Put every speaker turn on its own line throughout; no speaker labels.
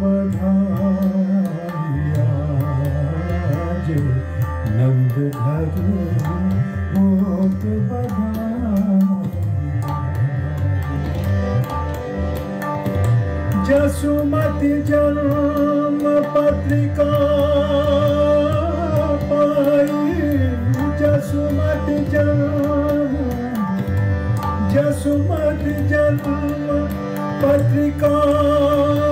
बधाइया। जे नंद घर जसुमति जन्म पत्रिका पाई। जसुमति जन्म जसुमति जन्म पत्रिका।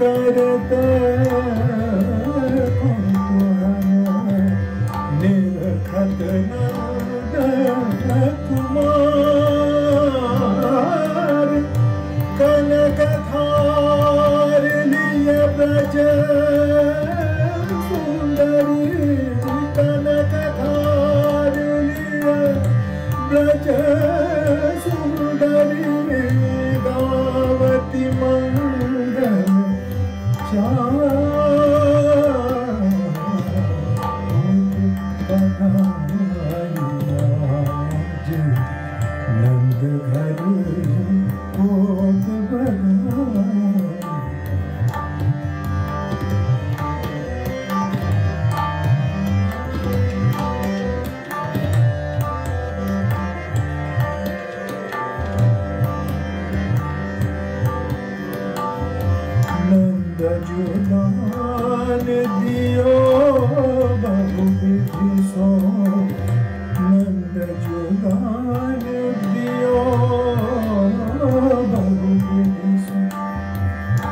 करत नंद घर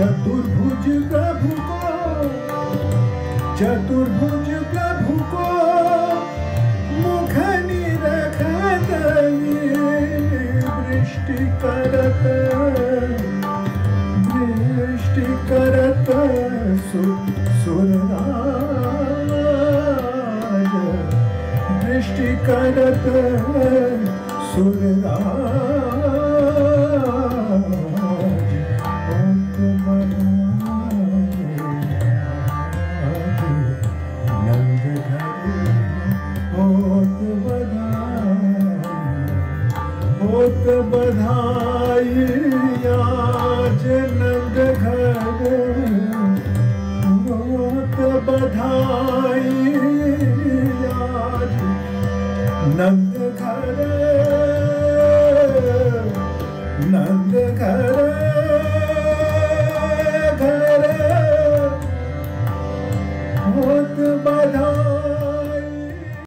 चतुर्भुज प्रभु को, चतुर्भुज प्रभु को मुख निरखत वृष्टि करत वृष्टि करत सुरराज। वृष्टि करत सुरराज। होत बधाई आज नंद घर होत बधाई आज नंद